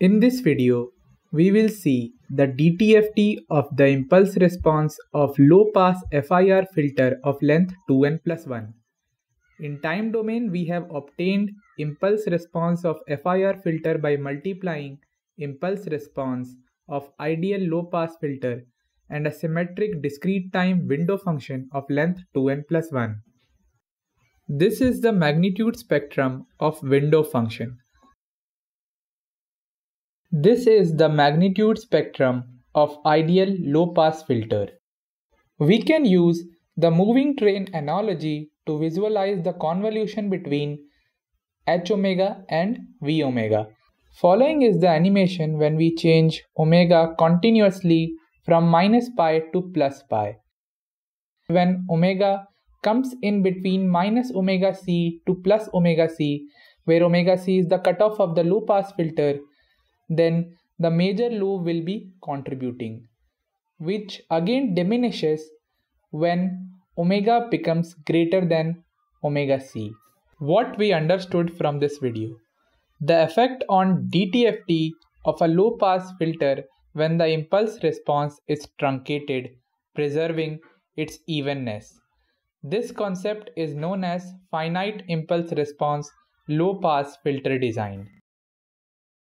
In this video, we will see the DTFT of the impulse response of low pass FIR filter of length 2n plus 1. In time domain, we have obtained impulse response of FIR filter by multiplying impulse response of ideal low pass filter and a symmetric discrete time window function of length 2n plus 1. This is the magnitude spectrum of window function. This is the magnitude spectrum of ideal low-pass filter. We can use the moving train analogy to visualize the convolution between h omega and v omega. Following is the animation when we change omega continuously from minus pi to plus pi. When omega comes in between minus omega c to plus omega c, where omega c is the cutoff of the low pass filter, then the major lobe will be contributing, which again diminishes when omega becomes greater than omega c. What we understood from this video. The effect on DTFT of a low pass filter when the impulse response is truncated, preserving its evenness. This concept is known as finite impulse response low pass filter design.